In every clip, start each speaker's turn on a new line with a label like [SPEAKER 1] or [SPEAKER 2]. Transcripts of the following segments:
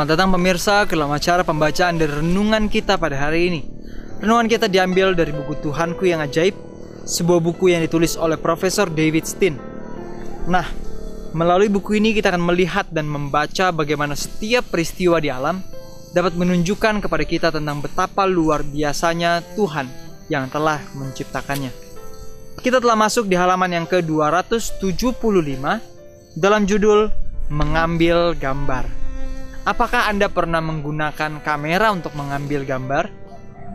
[SPEAKER 1] Selamat datang pemirsa ke dalam acara pembacaan dan renungan kita pada hari ini. Renungan kita diambil dari buku Tuhanku yang ajaib, sebuah buku yang ditulis oleh Profesor David Steen. Nah, melalui buku ini kita akan melihat dan membaca bagaimana setiap peristiwa di alam dapat menunjukkan kepada kita tentang betapa luar biasanya Tuhan yang telah menciptakannya. Kita telah masuk di halaman yang ke-275 dalam judul Mengambil Gambar. Apakah Anda pernah menggunakan kamera untuk mengambil gambar?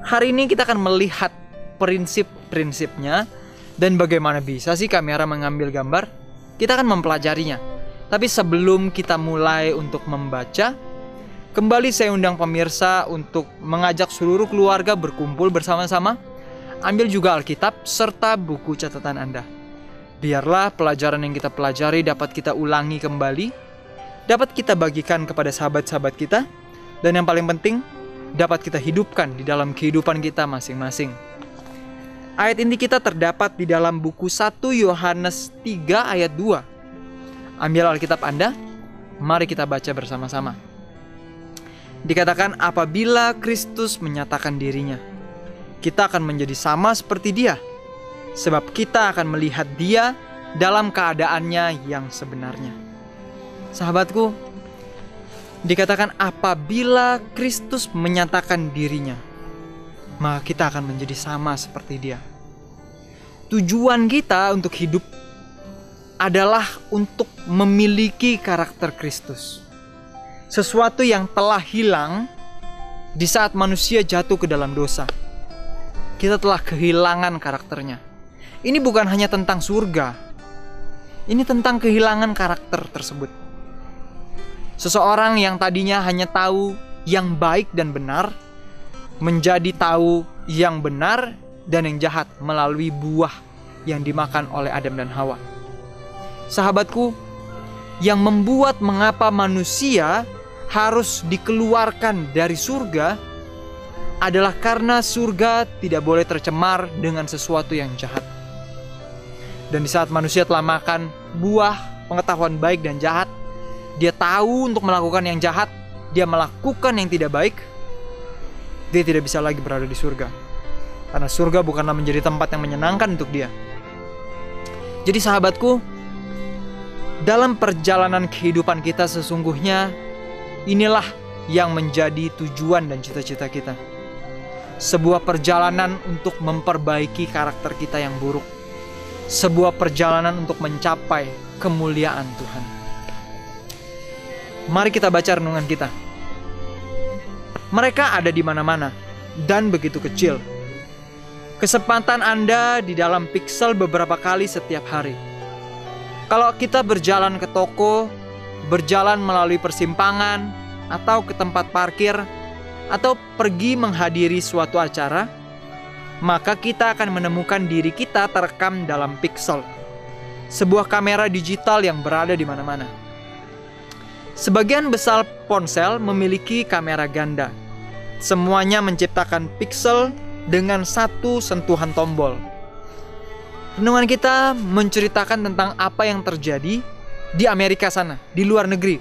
[SPEAKER 1] Hari ini kita akan melihat prinsip-prinsipnya dan bagaimana bisa sih kamera mengambil gambar. Kita akan mempelajarinya. Tapi sebelum kita mulai untuk membaca, kembali saya undang pemirsa untuk mengajak seluruh keluarga berkumpul bersama-sama. Ambil juga Alkitab serta buku catatan Anda. Biarlah pelajaran yang kita pelajari dapat kita ulangi kembali dapat kita bagikan kepada sahabat-sahabat kita, dan yang paling penting, dapat kita hidupkan di dalam kehidupan kita masing-masing. Ayat ini kita terdapat di dalam buku 1 Yohanes 3 ayat 2. Ambil Alkitab Anda, mari kita baca bersama-sama. Dikatakan apabila Kristus menyatakan dirinya, kita akan menjadi sama seperti dia, sebab kita akan melihat dia dalam keadaannya yang sebenarnya. Sahabatku, dikatakan apabila Kristus menyatakan dirinya, maka kita akan menjadi sama seperti Dia. Tujuan kita untuk hidup adalah untuk memiliki karakter Kristus. Sesuatu yang telah hilang di saat manusia jatuh ke dalam dosa. Kita telah kehilangan karakternya. Ini bukan hanya tentang surga. Ini tentang kehilangan karakter tersebut. Seseorang yang tadinya hanya tahu yang baik dan benar menjadi tahu yang benar dan yang jahat melalui buah yang dimakan oleh Adam dan Hawa. Sahabatku, yang membuat mengapa manusia harus dikeluarkan dari surga adalah karena surga tidak boleh tercemar dengan sesuatu yang jahat. Dan di saat manusia telah makan buah pengetahuan baik dan jahat, dia tahu untuk melakukan yang jahat, dia melakukan yang tidak baik, dia tidak bisa lagi berada di surga. Karena surga bukanlah menjadi tempat yang menyenangkan untuk dia. Jadi sahabatku, dalam perjalanan kehidupan kita sesungguhnya inilah yang menjadi tujuan dan cita-cita kita. Sebuah perjalanan untuk memperbaiki karakter kita yang buruk. Sebuah perjalanan untuk mencapai kemuliaan Tuhan. Mari kita baca renungan kita. Mereka ada di mana-mana dan begitu kecil. Kesempatan Anda di dalam pixel beberapa kali setiap hari. Kalau kita berjalan ke toko, berjalan melalui persimpangan, atau ke tempat parkir, atau pergi menghadiri suatu acara, maka kita akan menemukan diri kita terekam dalam pixel, sebuah kamera digital yang berada di mana-mana. Sebagian besar ponsel memiliki kamera ganda. Semuanya menciptakan pixel dengan satu sentuhan tombol. Renungan kita menceritakan tentang apa yang terjadi di Amerika sana, di luar negeri.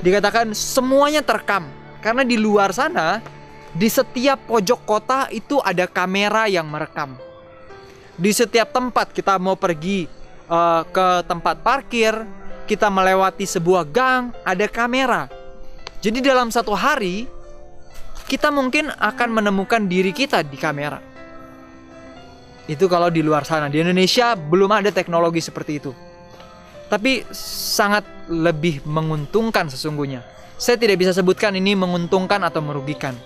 [SPEAKER 1] Dikatakan semuanya terekam karena di luar sana di setiap pojok kota itu ada kamera yang merekam. Di setiap tempat kita mau pergi uh, ke tempat parkir, kita melewati sebuah gang, ada kamera. Jadi dalam satu hari, kita mungkin akan menemukan diri kita di kamera. Itu kalau di luar sana. Di Indonesia belum ada teknologi seperti itu. Tapi sangat lebih menguntungkan sesungguhnya. Saya tidak bisa sebutkan ini menguntungkan atau merugikan.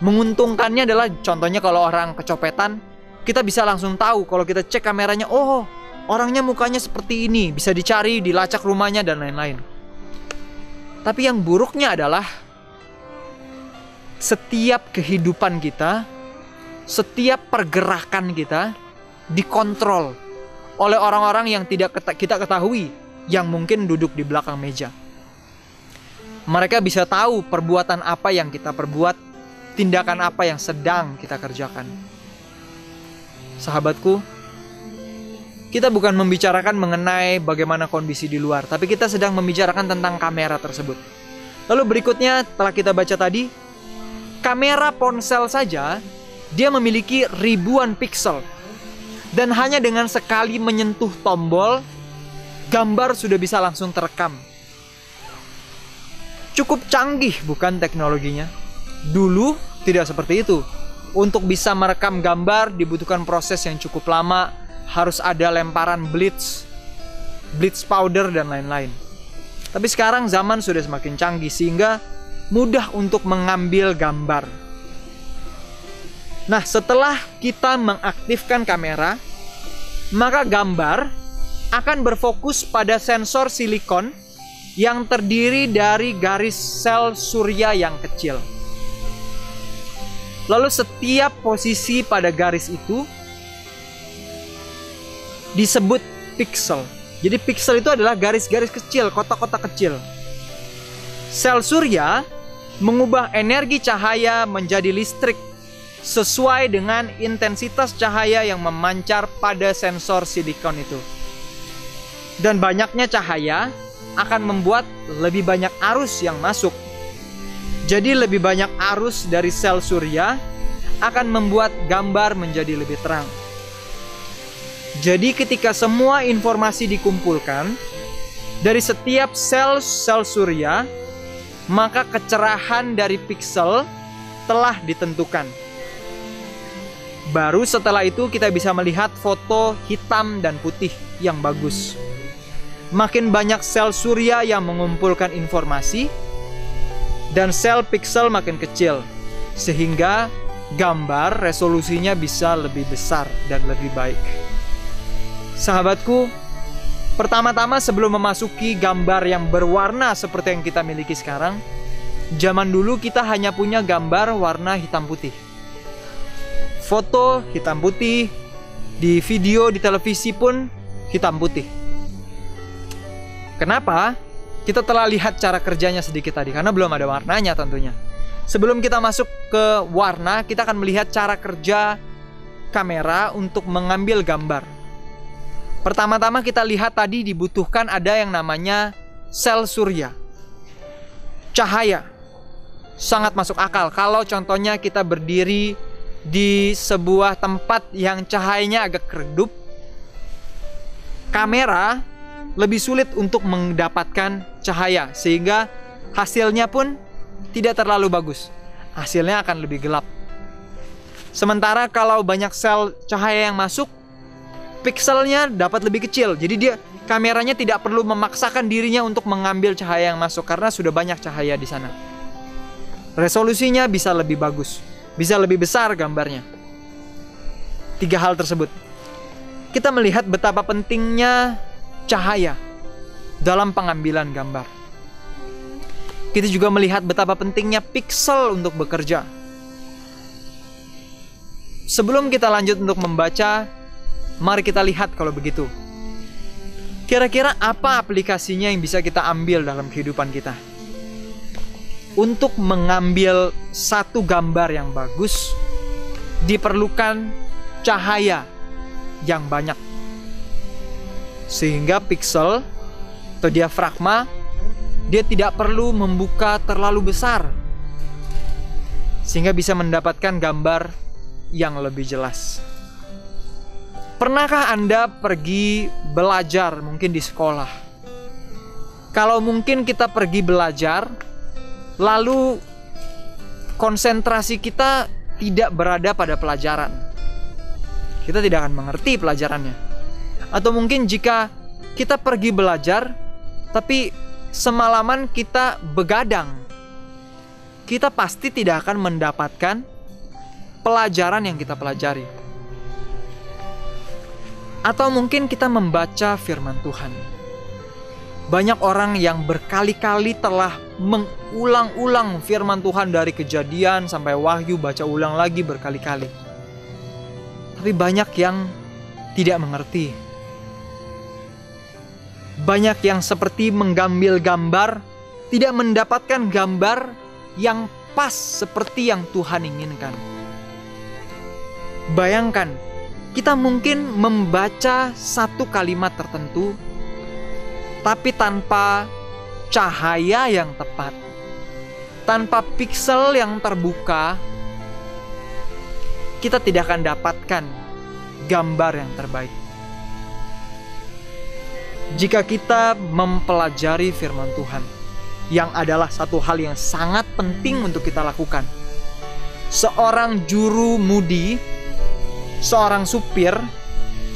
[SPEAKER 1] Menguntungkannya adalah contohnya kalau orang kecopetan, kita bisa langsung tahu kalau kita cek kameranya, oh orangnya mukanya seperti ini, bisa dicari, dilacak rumahnya dan lain-lain. Tapi yang buruknya adalah setiap kehidupan kita, setiap pergerakan kita dikontrol oleh orang-orang yang tidak kita ketahui yang mungkin duduk di belakang meja. Mereka bisa tahu perbuatan apa yang kita perbuat, tindakan apa yang sedang kita kerjakan. Sahabatku, kita bukan membicarakan mengenai bagaimana kondisi di luar, tapi kita sedang membicarakan tentang kamera tersebut. Lalu berikutnya telah kita baca tadi, kamera ponsel saja dia memiliki ribuan pixel. Dan hanya dengan sekali menyentuh tombol, gambar sudah bisa langsung terekam. Cukup canggih bukan teknologinya? Dulu tidak seperti itu. Untuk bisa merekam gambar dibutuhkan proses yang cukup lama, harus ada lemparan blitz, blitz powder dan lain-lain. Tapi sekarang zaman sudah semakin canggih sehingga mudah untuk mengambil gambar. Nah, setelah kita mengaktifkan kamera, maka gambar akan berfokus pada sensor silikon yang terdiri dari garis sel surya yang kecil. Lalu setiap posisi pada garis itu disebut pixel. Jadi pixel itu adalah garis-garis kecil, kotak-kotak kecil. Sel surya mengubah energi cahaya menjadi listrik sesuai dengan intensitas cahaya yang memancar pada sensor silikon itu. Dan banyaknya cahaya akan membuat lebih banyak arus yang masuk. Jadi lebih banyak arus dari sel surya akan membuat gambar menjadi lebih terang. Jadi ketika semua informasi dikumpulkan dari setiap sel-sel surya, maka kecerahan dari pixel telah ditentukan. Baru setelah itu kita bisa melihat foto hitam dan putih yang bagus. Makin banyak sel surya yang mengumpulkan informasi dan sel pixel makin kecil sehingga gambar resolusinya bisa lebih besar dan lebih baik. Sahabatku, pertama-tama sebelum memasuki gambar yang berwarna seperti yang kita miliki sekarang, zaman dulu kita hanya punya gambar warna hitam putih. Foto hitam putih, di video di televisi pun hitam putih. Kenapa? Kita telah lihat cara kerjanya sedikit tadi karena belum ada warnanya tentunya. Sebelum kita masuk ke warna, kita akan melihat cara kerja kamera untuk mengambil gambar. Pertama-tama kita lihat tadi dibutuhkan ada yang namanya sel surya. Cahaya. Sangat masuk akal kalau contohnya kita berdiri di sebuah tempat yang cahayanya agak redup. Kamera lebih sulit untuk mendapatkan cahaya sehingga hasilnya pun tidak terlalu bagus. Hasilnya akan lebih gelap. Sementara kalau banyak sel cahaya yang masuk, pixelnya dapat lebih kecil. Jadi dia kameranya tidak perlu memaksakan dirinya untuk mengambil cahaya yang masuk karena sudah banyak cahaya di sana. Resolusinya bisa lebih bagus, bisa lebih besar gambarnya. Tiga hal tersebut. Kita melihat betapa pentingnya cahaya dalam pengambilan gambar. Kita juga melihat betapa pentingnya pixel untuk bekerja. Sebelum kita lanjut untuk membaca Mari kita lihat kalau begitu. Kira-kira apa aplikasinya yang bisa kita ambil dalam kehidupan kita? Untuk mengambil satu gambar yang bagus, diperlukan cahaya yang banyak. Sehingga pixel atau diafragma dia tidak perlu membuka terlalu besar sehingga bisa mendapatkan gambar yang lebih jelas. Pernahkah Anda pergi belajar mungkin di sekolah? Kalau mungkin kita pergi belajar, lalu konsentrasi kita tidak berada pada pelajaran. Kita tidak akan mengerti pelajarannya. Atau mungkin jika kita pergi belajar, tapi semalaman kita begadang, kita pasti tidak akan mendapatkan pelajaran yang kita pelajari atau mungkin kita membaca firman Tuhan. Banyak orang yang berkali-kali telah mengulang-ulang firman Tuhan dari kejadian sampai wahyu baca ulang lagi berkali-kali. Tapi banyak yang tidak mengerti. Banyak yang seperti menggambil gambar, tidak mendapatkan gambar yang pas seperti yang Tuhan inginkan. Bayangkan, kita mungkin membaca satu kalimat tertentu, tapi tanpa cahaya yang tepat, Tanpa pixel yang terbuka, kita tidak akan dapatkan gambar yang terbaik. Jika kita mempelajari firman Tuhan, yang adalah satu hal yang sangat penting untuk kita lakukan. Seorang juru mudi, seorang supir,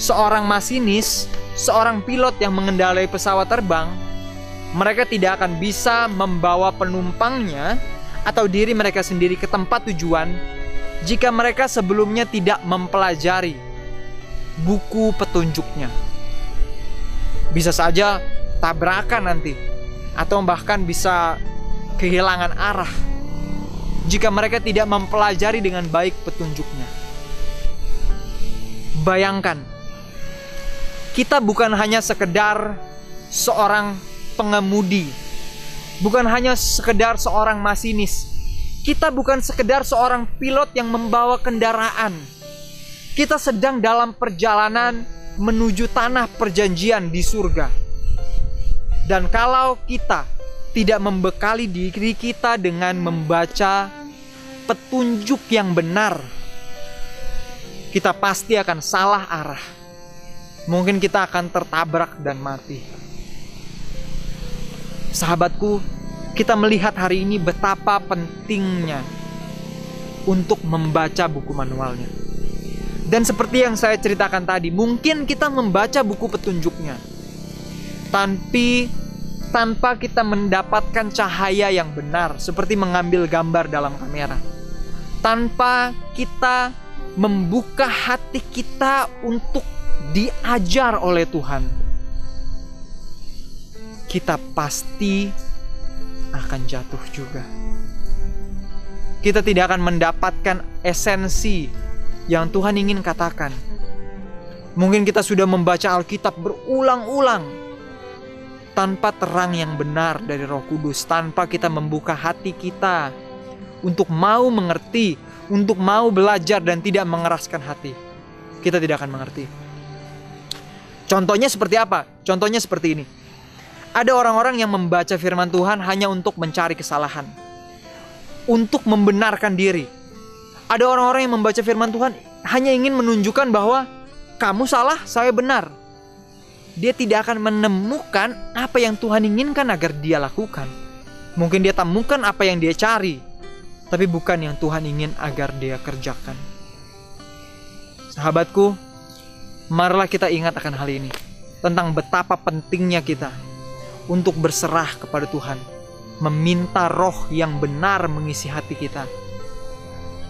[SPEAKER 1] seorang masinis, seorang pilot yang mengendarai pesawat terbang mereka tidak akan bisa membawa penumpangnya atau diri mereka sendiri ke tempat tujuan jika mereka sebelumnya tidak mempelajari buku petunjuknya. Bisa saja tabrakan nanti, atau bahkan bisa kehilangan arah jika mereka tidak mempelajari dengan baik petunjuknya. Bayangkan, kita bukan hanya sekedar seorang pengemudi, bukan hanya sekedar seorang masinis. Kita bukan sekedar seorang pilot yang membawa kendaraan. Kita sedang dalam perjalanan menuju tanah perjanjian di surga. Dan kalau kita tidak membekali diri kita dengan membaca petunjuk yang benar, kita pasti akan salah arah. Mungkin kita akan tertabrak dan mati. Sahabatku, kita melihat hari ini betapa pentingnya untuk membaca buku manualnya. Dan seperti yang saya ceritakan tadi, mungkin kita membaca buku petunjuknya, tapi tanpa kita mendapatkan cahaya yang benar, seperti mengambil gambar dalam kamera, tanpa kita membuka hati kita untuk diajar oleh Tuhan kita pasti akan jatuh juga. Kita tidak akan mendapatkan esensi yang Tuhan ingin katakan. Mungkin kita sudah membaca Alkitab berulang-ulang tanpa terang yang benar dari Roh Kudus, tanpa kita membuka hati kita untuk mau mengerti, untuk mau belajar dan tidak mengeraskan hati. Kita tidak akan mengerti. Contohnya seperti apa? Contohnya seperti ini ada orang-orang yang membaca firman Tuhan hanya untuk mencari kesalahan, untuk membenarkan diri. Ada orang-orang yang membaca firman Tuhan hanya ingin menunjukkan bahwa kamu salah, saya benar. Dia tidak akan menemukan apa yang Tuhan inginkan agar dia lakukan. Mungkin dia temukan apa yang dia cari, tapi bukan yang Tuhan ingin agar dia kerjakan. Sahabatku, marilah kita ingat akan hal ini tentang betapa pentingnya kita untuk berserah kepada Tuhan, meminta roh yang benar mengisi hati kita,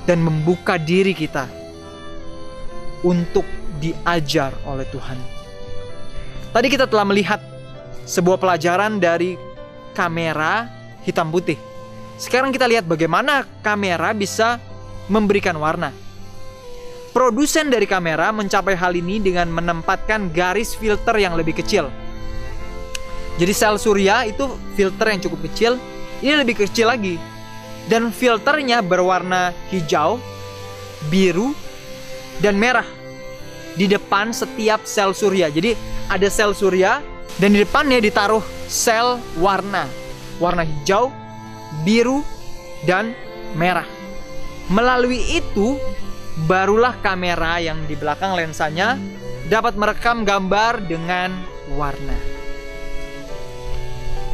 [SPEAKER 1] dan membuka diri kita untuk diajar oleh Tuhan. Tadi kita telah melihat sebuah pelajaran dari kamera hitam putih. Sekarang kita lihat bagaimana kamera bisa memberikan warna. Produsen dari kamera mencapai hal ini dengan menempatkan garis filter yang lebih kecil jadi sel surya itu filter yang cukup kecil, ini lebih kecil lagi. Dan filternya berwarna hijau, biru, dan merah di depan setiap sel surya. Jadi ada sel surya dan di depannya ditaruh sel warna. Warna hijau, biru, dan merah. Melalui itu barulah kamera yang di belakang lensanya dapat merekam gambar dengan warna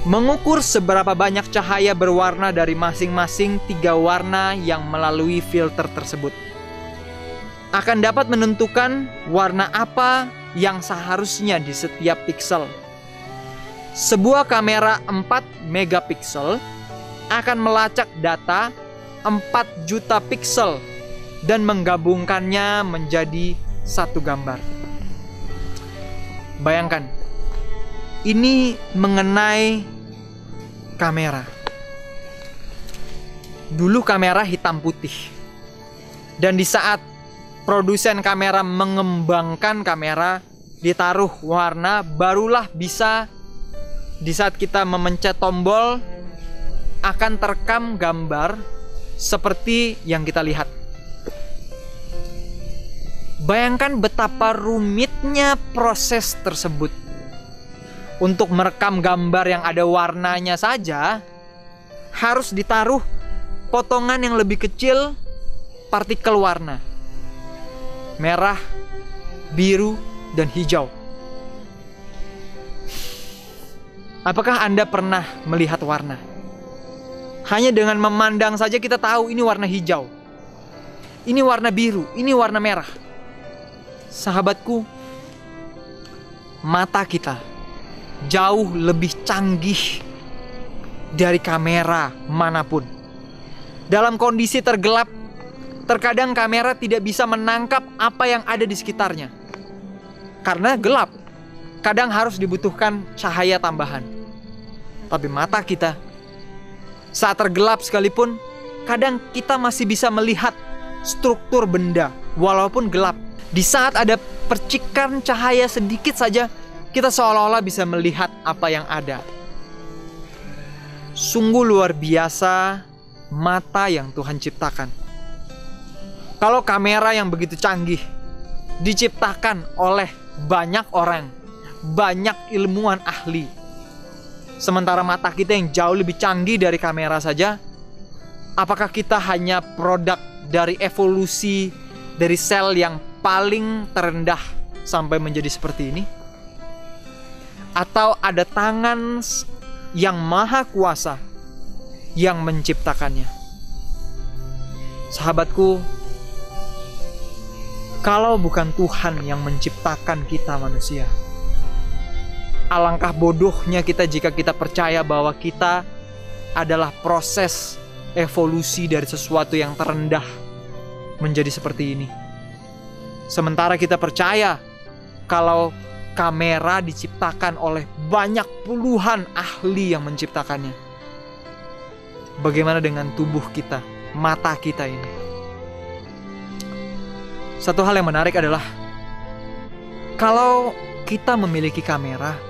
[SPEAKER 1] mengukur seberapa banyak cahaya berwarna dari masing-masing tiga warna yang melalui filter tersebut. Akan dapat menentukan warna apa yang seharusnya di setiap pixel. Sebuah kamera 4 megapiksel akan melacak data 4 juta pixel dan menggabungkannya menjadi satu gambar. Bayangkan, ini mengenai kamera. Dulu kamera hitam putih. Dan di saat produsen kamera mengembangkan kamera, ditaruh warna, barulah bisa di saat kita memencet tombol akan terekam gambar seperti yang kita lihat. Bayangkan betapa rumitnya proses tersebut untuk merekam gambar yang ada warnanya saja harus ditaruh potongan yang lebih kecil partikel warna. Merah, biru, dan hijau. Apakah Anda pernah melihat warna? Hanya dengan memandang saja kita tahu ini warna hijau. Ini warna biru, ini warna merah. Sahabatku, mata kita jauh lebih canggih dari kamera mana pun. Dalam kondisi tergelap, terkadang kamera tidak bisa menangkap apa yang ada di sekitarnya. Karena gelap, kadang harus dibutuhkan cahaya tambahan. Tapi mata kita, saat tergelap sekalipun, kadang kita masih bisa melihat struktur benda walaupun gelap. Di saat ada percikan cahaya sedikit saja, kita seolah-olah bisa melihat apa yang ada. Sungguh luar biasa mata yang Tuhan ciptakan. Kalau kamera yang begitu canggih diciptakan oleh banyak orang, banyak ilmuwan ahli. Sementara mata kita yang jauh lebih canggih dari kamera saja, apakah kita hanya produk dari evolusi dari sel yang paling terendah sampai menjadi seperti ini? Atau ada tangan yang maha kuasa yang menciptakannya? Sahabatku, kalau bukan Tuhan yang menciptakan kita manusia. Alangkah bodohnya kita jika kita percaya bahwa kita adalah proses evolusi dari sesuatu yang terendah menjadi seperti ini. Sementara kita percaya kalau kamera diciptakan oleh banyak puluhan ahli yang menciptakannya. Bagaimana dengan tubuh kita, mata kita ini? Satu hal yang menarik adalah kalau kita memiliki kamera,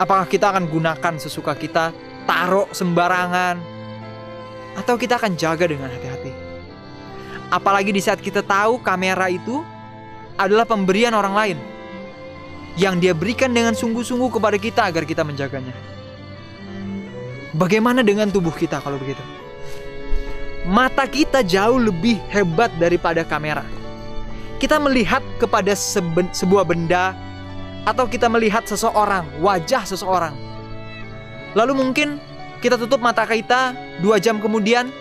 [SPEAKER 1] apakah kita akan gunakan sesuka kita, taruh sembarangan, atau kita akan jaga dengan hati-hati? Apalagi di saat kita tahu kamera itu adalah pemberian orang lain yang dia berikan dengan sungguh-sungguh kepada kita agar kita menjaganya. Bagaimana dengan tubuh kita kalau begitu? Mata kita jauh lebih hebat daripada kamera kita melihat kepada sebuah benda atau kita melihat seseorang, wajah seseorang. Lalu mungkin kita tutup mata kita dua jam kemudian,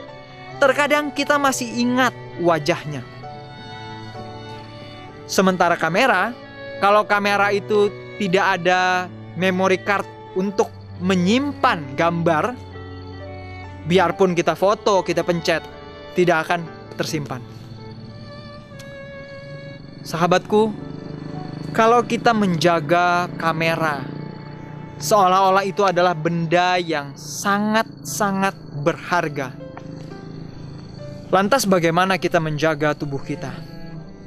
[SPEAKER 1] terkadang kita masih ingat wajahnya. Sementara kamera, kalau kamera itu tidak ada memory card untuk menyimpan gambar, biarpun kita foto, kita pencet, tidak akan tersimpan. Sahabatku, kalau kita menjaga kamera, seolah-olah itu adalah benda yang sangat-sangat berharga. Lantas, bagaimana kita menjaga tubuh kita,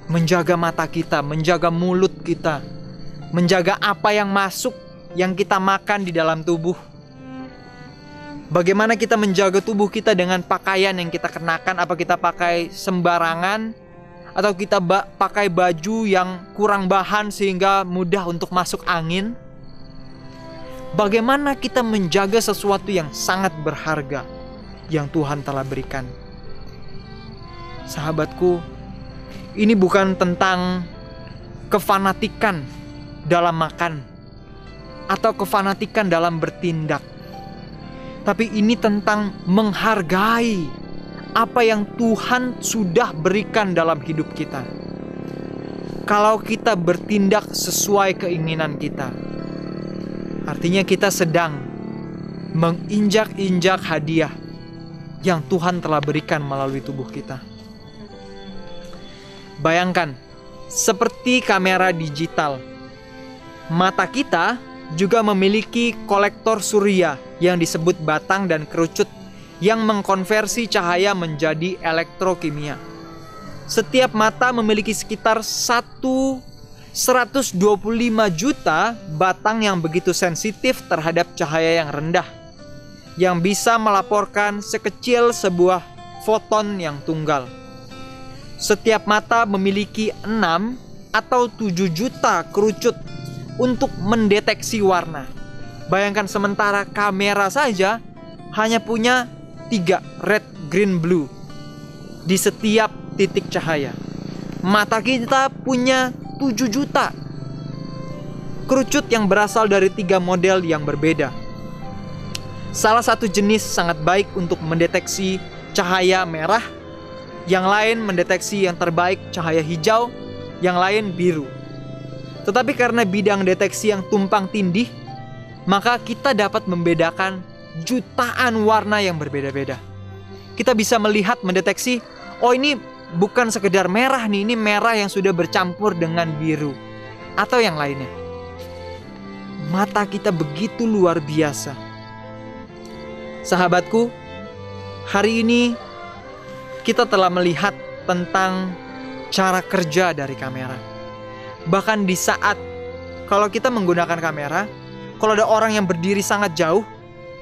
[SPEAKER 1] menjaga mata kita, menjaga mulut kita, menjaga apa yang masuk, yang kita makan di dalam tubuh? Bagaimana kita menjaga tubuh kita dengan pakaian yang kita kenakan? Apa kita pakai sembarangan? Atau kita ba pakai baju yang kurang bahan sehingga mudah untuk masuk angin? Bagaimana kita menjaga sesuatu yang sangat berharga yang Tuhan telah berikan? Sahabatku, ini bukan tentang kefanatikan dalam makan atau kefanatikan dalam bertindak, tapi ini tentang menghargai apa yang Tuhan sudah berikan dalam hidup kita. Kalau kita bertindak sesuai keinginan kita, artinya kita sedang menginjak-injak hadiah yang Tuhan telah berikan melalui tubuh kita. Bayangkan, seperti kamera digital, mata kita juga memiliki kolektor surya yang disebut batang dan kerucut yang mengkonversi cahaya menjadi elektrokimia. Setiap mata memiliki sekitar 1 125 juta batang yang begitu sensitif terhadap cahaya yang rendah yang bisa melaporkan sekecil sebuah foton yang tunggal. Setiap mata memiliki 6 atau 7 juta kerucut untuk mendeteksi warna. Bayangkan sementara kamera saja hanya punya tiga red green blue di setiap titik cahaya. Mata kita punya 7 juta kerucut yang berasal dari tiga model yang berbeda. Salah satu jenis sangat baik untuk mendeteksi cahaya merah, yang lain mendeteksi yang terbaik cahaya hijau, yang lain biru. Tetapi karena bidang deteksi yang tumpang tindih, maka kita dapat membedakan jutaan warna yang berbeda-beda. Kita bisa melihat mendeteksi, oh ini bukan sekedar merah nih, ini merah yang sudah bercampur dengan biru atau yang lainnya. Mata kita begitu luar biasa. Sahabatku, hari ini kita telah melihat tentang cara kerja dari kamera. Bahkan di saat kalau kita menggunakan kamera, kalau ada orang yang berdiri sangat jauh,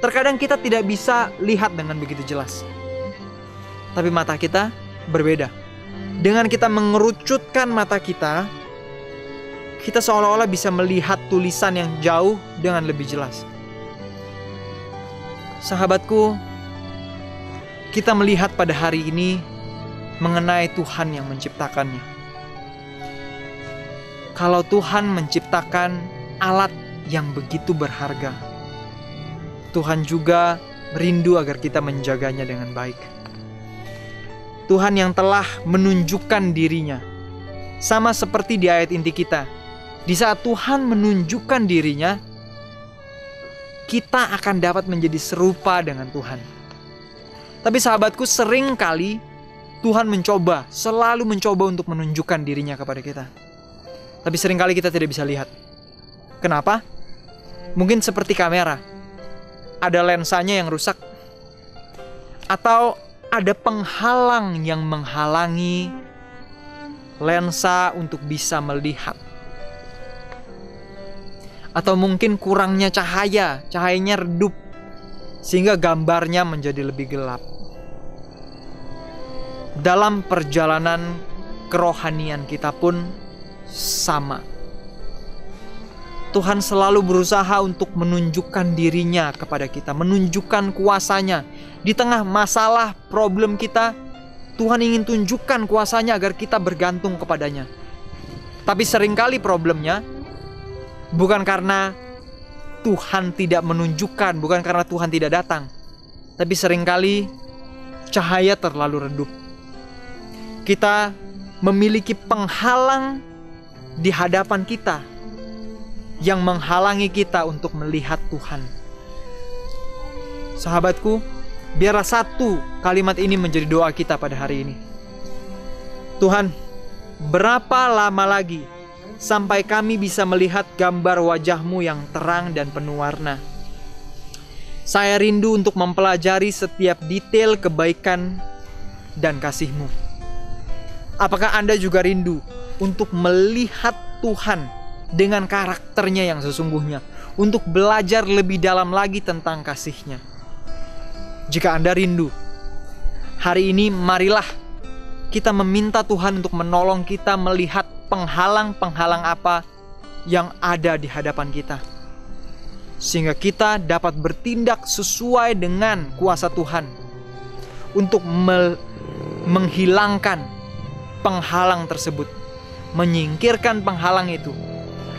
[SPEAKER 1] terkadang kita tidak bisa lihat dengan begitu jelas. Tapi mata kita berbeda. Dengan kita mengerucutkan mata kita, kita seolah-olah bisa melihat tulisan yang jauh dengan lebih jelas. Sahabatku, kita melihat pada hari ini mengenai Tuhan yang menciptakannya. Kalau Tuhan menciptakan alat yang begitu berharga, Tuhan juga rindu agar kita menjaganya dengan baik. Tuhan yang telah menunjukkan dirinya, sama seperti di ayat inti kita, di saat Tuhan menunjukkan dirinya, kita akan dapat menjadi serupa dengan Tuhan. Tapi sahabatku sering kali Tuhan mencoba, selalu mencoba untuk menunjukkan dirinya kepada kita. Tapi sering kali kita tidak bisa lihat. Kenapa? Mungkin seperti kamera. Ada lensanya yang rusak. Atau ada penghalang yang menghalangi lensa untuk bisa melihat atau mungkin kurangnya cahaya, cahayanya redup sehingga gambarnya menjadi lebih gelap. Dalam perjalanan kerohanian kita pun sama. Tuhan selalu berusaha untuk menunjukkan dirinya kepada kita, menunjukkan kuasanya. Di tengah masalah problem kita, Tuhan ingin tunjukkan kuasanya agar kita bergantung kepadanya. Tapi sering kali problemnya, Bukan karena Tuhan tidak menunjukkan, bukan karena Tuhan tidak datang, tapi sering kali cahaya terlalu redup. Kita memiliki penghalang di hadapan kita yang menghalangi kita untuk melihat Tuhan. Sahabatku, biarlah satu kalimat ini menjadi doa kita pada hari ini. Tuhan, berapa lama lagi sampai kami bisa melihat gambar wajahmu yang terang dan penuh warna. Saya rindu untuk mempelajari setiap detail kebaikan dan kasihmu. Apakah Anda juga rindu untuk melihat Tuhan dengan karakternya yang sesungguhnya, untuk belajar lebih dalam lagi tentang kasihnya? Jika Anda rindu, hari ini marilah kita meminta Tuhan untuk menolong kita melihat penghalang-penghalang apa yang ada di hadapan kita, sehingga kita dapat bertindak sesuai dengan kuasa Tuhan untuk menghilangkan penghalang tersebut, menyingkirkan penghalang itu,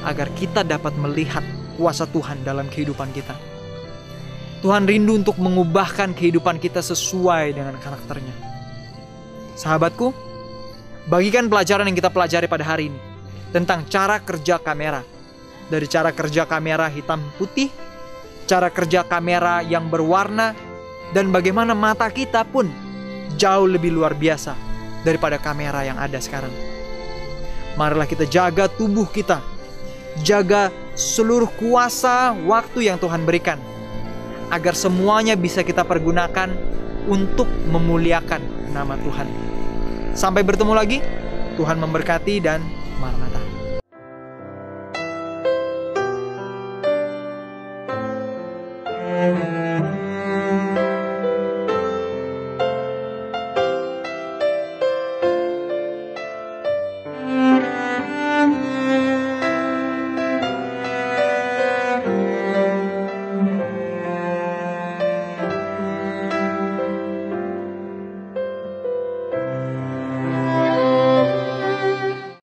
[SPEAKER 1] agar kita dapat melihat kuasa Tuhan dalam kehidupan kita. Tuhan rindu untuk mengubahkan kehidupan kita sesuai dengan karakternya. Sahabatku, Bagikan pelajaran yang kita pelajari pada hari ini tentang cara kerja kamera. Dari cara kerja kamera hitam putih, cara kerja kamera yang berwarna, dan bagaimana mata kita pun jauh lebih luar biasa daripada kamera yang ada sekarang. Marilah kita jaga tubuh kita, jaga seluruh kuasa waktu yang Tuhan berikan, agar semuanya bisa kita pergunakan untuk memuliakan nama Tuhan. Sampai bertemu lagi. Tuhan memberkati dan Maranatha.